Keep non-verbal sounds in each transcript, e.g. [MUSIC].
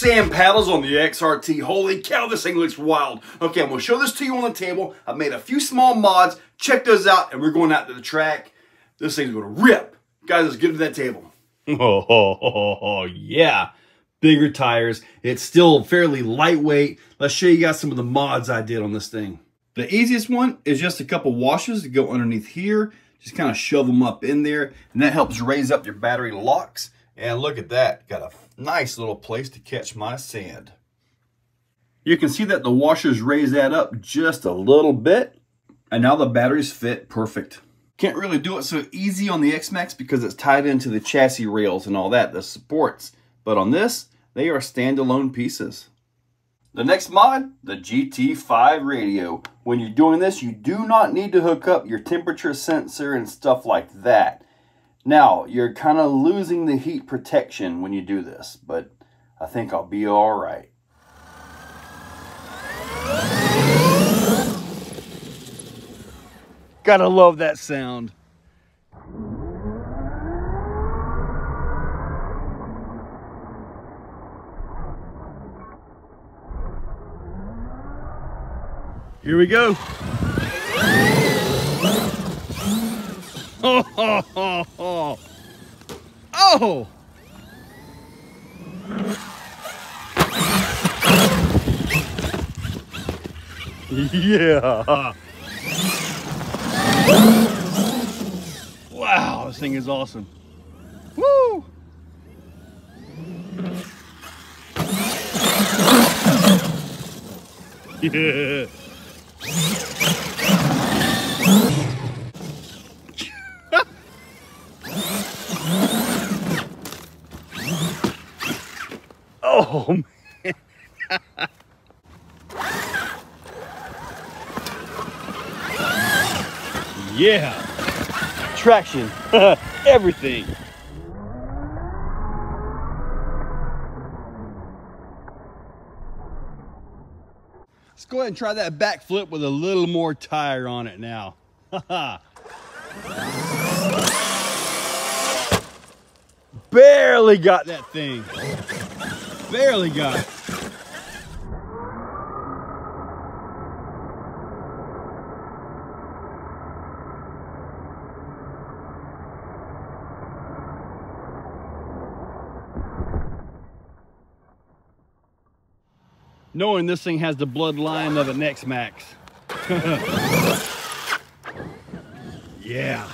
sand paddles on the XRT. Holy cow, this thing looks wild. Okay, I'm gonna show this to you on the table. I've made a few small mods. Check those out, and we're going out to the track. This thing's gonna rip. Guys, let's get to that table. Oh, oh, oh, oh, yeah. Bigger tires. It's still fairly lightweight. Let's show you guys some of the mods I did on this thing. The easiest one is just a couple washers to go underneath here. Just kind of shove them up in there, and that helps raise up your battery locks. And look at that, got a nice little place to catch my sand. You can see that the washers raise that up just a little bit, and now the batteries fit perfect. Can't really do it so easy on the X-Maxx because it's tied into the chassis rails and all that, the supports. But on this, they are standalone pieces. The next mod, the GT5 radio. When you're doing this, you do not need to hook up your temperature sensor and stuff like that. Now, you're kind of losing the heat protection when you do this, but I think I'll be all right. Gotta love that sound. Here we go. [LAUGHS] Oh, Oh. yeah. Wow, this thing is awesome. Woo! [LAUGHS] Yeah. Oh man. yeah. Traction. [LAUGHS] Everything. Let's go ahead and try that backflip with a little more tire on it now. [LAUGHS] Barely got that thing. Barely got it. knowing this thing has the bloodline of an X-Maxx. [LAUGHS] yeah.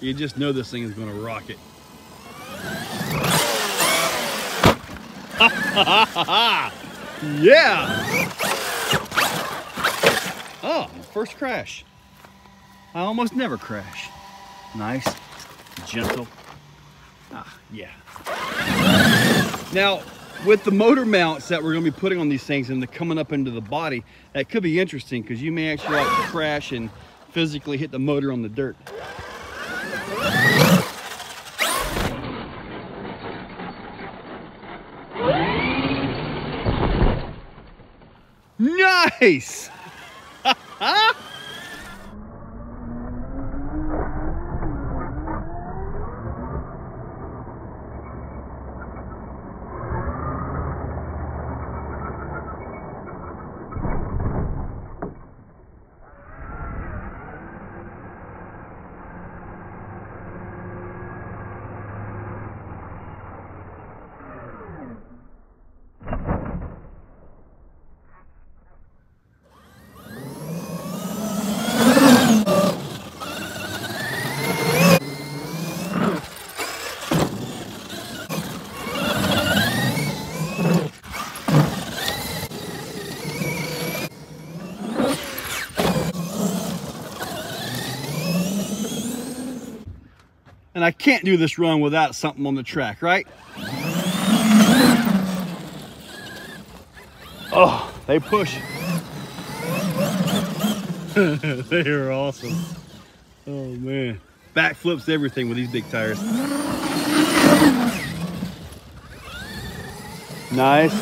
You just know this thing is to rock it. [LAUGHS] yeah. Oh, first crash. I almost never crash. Nice, gentle. Ah, yeah. Now, with the motor mounts that we're going to be putting on these things and the coming up into the body, that could be interesting because you may actually like crash and physically hit the motor on the dirt. Nice! And I can't do this run without something on the track, right? Oh, they push. [LAUGHS] they are awesome. Oh man. Back flips everything with these big tires. Nice.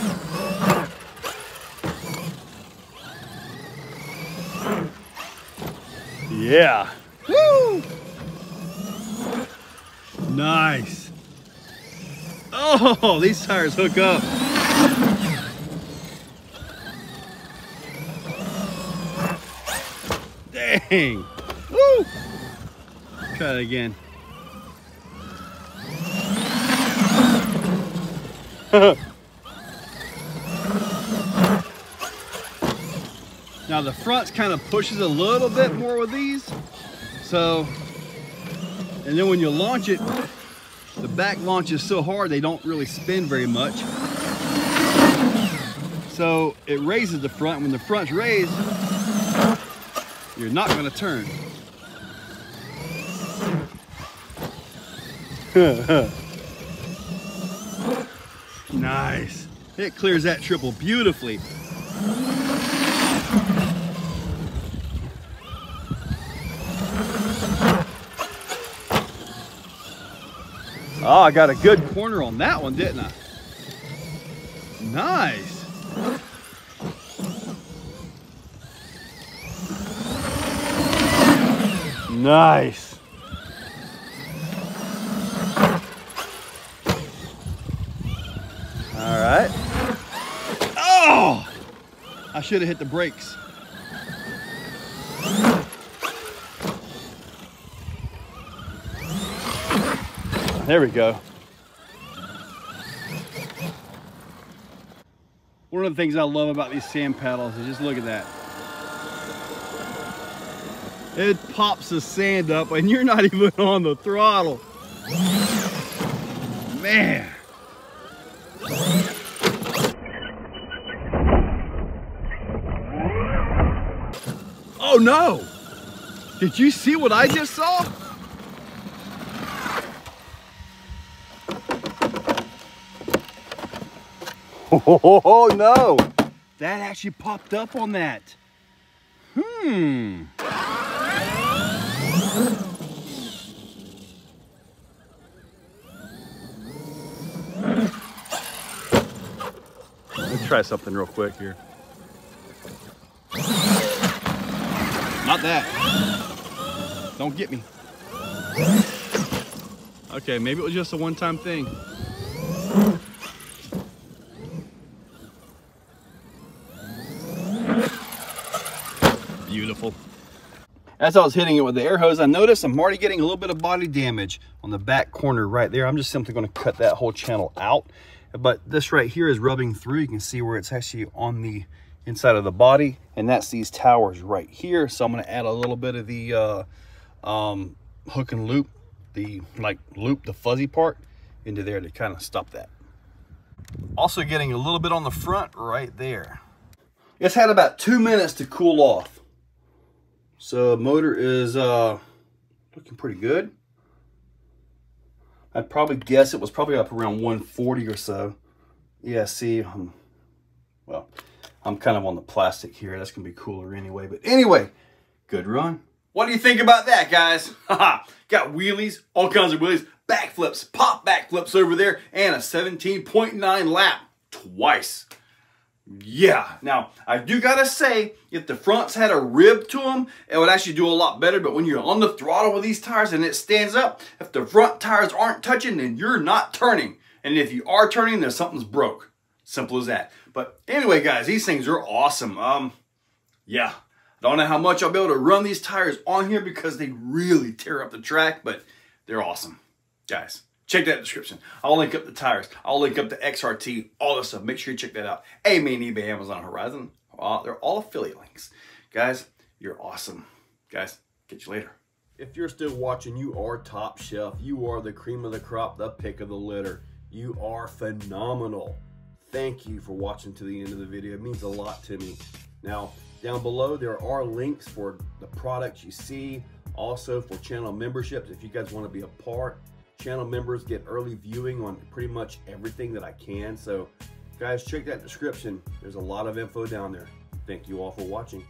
Yeah. Woo! Nice. Oh, these tires hook up. Dang. Woo. Try it again. [LAUGHS] now the front kind of pushes a little bit more with these. So, and then when you launch it, the back launches so hard they don't really spin very much. So it raises the front. When the front's raised, you're not gonna turn. [LAUGHS] nice. It clears that triple beautifully. Oh, I got a good corner on that one, didn't I? Nice. Nice. All right. Oh! I should have hit the brakes. There we go. One of the things I love about these sand paddles is just look at that. It pops the sand up and you're not [LAUGHS] even on the throttle. Man. Oh no! Did you see what I just saw? Oh no! That actually popped up on that. Hmm. Let's try something real quick here. Not that. Don't get me. Okay, maybe it was just a one-time thing. Beautiful. As I was hitting it with the air hose, I noticed I'm already getting a little bit of body damage on the back corner right there. I'm just simply going to cut that whole channel out. But this right here is rubbing through. You can see where it's actually on the inside of the body. And that's these towers right here. So I'm going to add a little bit of the uh, um, hook and loop, the like loop, the fuzzy part into there to kind of stop that. Also getting a little bit on the front right there. It's had about two minutes to cool off. So motor is uh, looking pretty good. I'd probably guess it was probably up around 140 or so. Yeah, see, um, well, I'm kind of on the plastic here. That's going to be cooler anyway. But anyway, good run. What do you think about that, guys? [LAUGHS] Got wheelies, all kinds of wheelies, backflips, pop backflips over there, and a 17.9 lap twice. Yeah, now I do gotta say, if the fronts had a rib to them, it would actually do a lot better. But when you're on the throttle with these tires and it stands up, if the front tires aren't touching, then you're not turning. And if you are turning, then something's broke. Simple as that. But anyway, guys, these things are awesome. Um, yeah, I don't know how much I'll be able to run these tires on here because they really tear up the track, but they're awesome, guys. Check that description. I'll link up the tires. I'll link up the XRT, all this stuff. Make sure you check that out. AMain, eBay, Amazon, Horizon. Uh, they're all affiliate links. Guys, you're awesome. Guys, catch you later. If you're still watching, you are top shelf. You are the cream of the crop, the pick of the litter. You are phenomenal. Thank you for watching to the end of the video. It means a lot to me. Now, down below, there are links for the products you see. Also for channel memberships, if you guys want to be a part channel members get early viewing on pretty much everything that I can. So guys, check that description. There's a lot of info down there. Thank you all for watching.